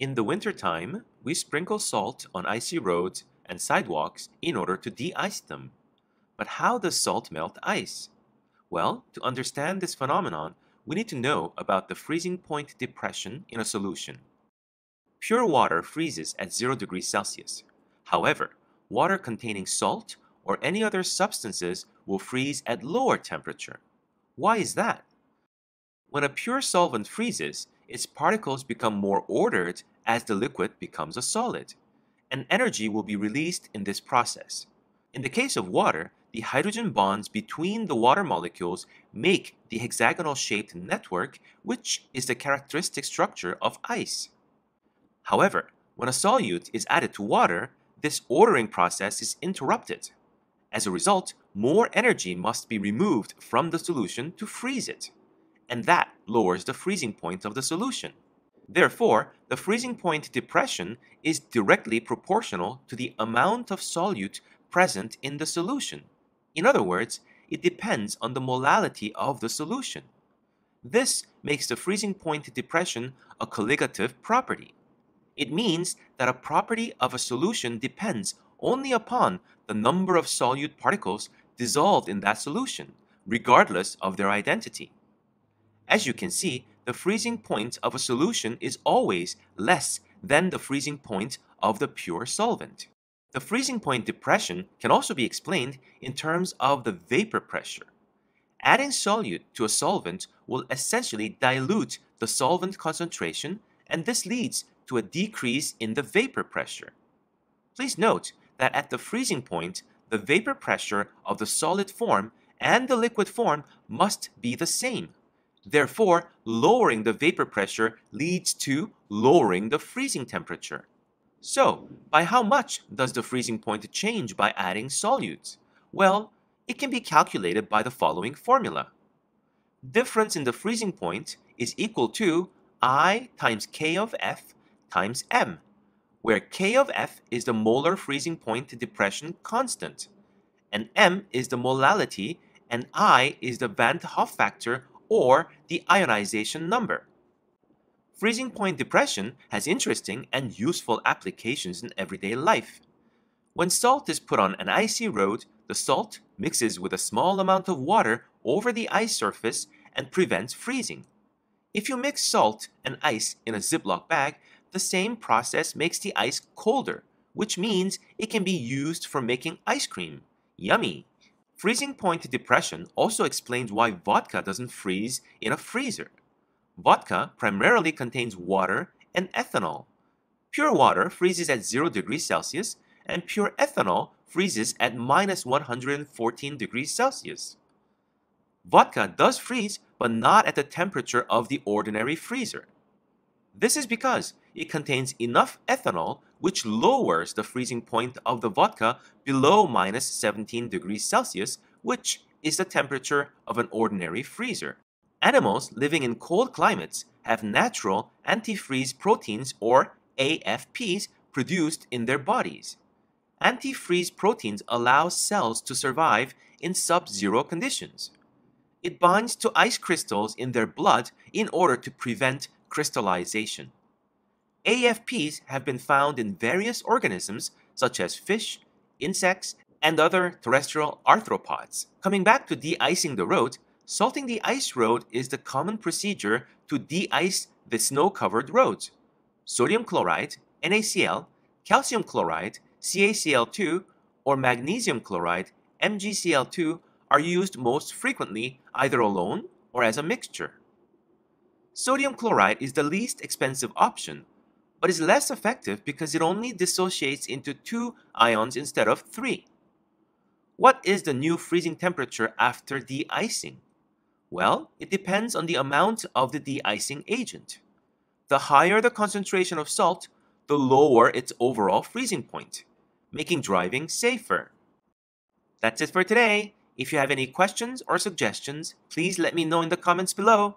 In the wintertime, we sprinkle salt on icy roads and sidewalks in order to de-ice them. But how does salt melt ice? Well, to understand this phenomenon, we need to know about the freezing point depression in a solution. Pure water freezes at 0 degrees Celsius. However, water containing salt or any other substances will freeze at lower temperature. Why is that? When a pure solvent freezes, its particles become more ordered as the liquid becomes a solid, and energy will be released in this process. In the case of water, the hydrogen bonds between the water molecules make the hexagonal shaped network, which is the characteristic structure of ice. However, when a solute is added to water, this ordering process is interrupted. As a result, more energy must be removed from the solution to freeze it, and that lowers the freezing point of the solution. Therefore, the freezing point depression is directly proportional to the amount of solute present in the solution. In other words, it depends on the molality of the solution. This makes the freezing point depression a colligative property. It means that a property of a solution depends only upon the number of solute particles dissolved in that solution, regardless of their identity. As you can see, the freezing point of a solution is always less than the freezing point of the pure solvent. The freezing point depression can also be explained in terms of the vapor pressure. Adding solute to a solvent will essentially dilute the solvent concentration, and this leads to a decrease in the vapor pressure. Please note that at the freezing point, the vapor pressure of the solid form and the liquid form must be the same. Therefore, lowering the vapor pressure leads to lowering the freezing temperature. So, by how much does the freezing point change by adding solutes? Well, it can be calculated by the following formula. Difference in the freezing point is equal to I times K of F times M where K of F is the molar freezing point depression constant, and M is the molality, and I is the Van 't Hoff factor or the ionization number. Freezing point depression has interesting and useful applications in everyday life. When salt is put on an icy road, the salt mixes with a small amount of water over the ice surface and prevents freezing. If you mix salt and ice in a Ziploc bag, the same process makes the ice colder, which means it can be used for making ice cream. Yummy! Freezing point depression also explains why vodka doesn't freeze in a freezer. Vodka primarily contains water and ethanol. Pure water freezes at 0 degrees Celsius, and pure ethanol freezes at minus 114 degrees Celsius. Vodka does freeze, but not at the temperature of the ordinary freezer. This is because it contains enough ethanol which lowers the freezing point of the vodka below minus 17 degrees Celsius, which is the temperature of an ordinary freezer. Animals living in cold climates have natural antifreeze proteins or AFPs produced in their bodies. Antifreeze proteins allow cells to survive in sub-zero conditions. It binds to ice crystals in their blood in order to prevent crystallization. AFPs have been found in various organisms such as fish, insects, and other terrestrial arthropods. Coming back to de-icing the road, salting the ice road is the common procedure to de-ice the snow-covered roads. Sodium chloride, NaCl, calcium chloride, CaCl2, or magnesium chloride, MgCl2, are used most frequently either alone or as a mixture. Sodium chloride is the least expensive option, but is less effective because it only dissociates into two ions instead of three. What is the new freezing temperature after de-icing? Well, it depends on the amount of the de-icing agent. The higher the concentration of salt, the lower its overall freezing point, making driving safer. That's it for today. If you have any questions or suggestions, please let me know in the comments below.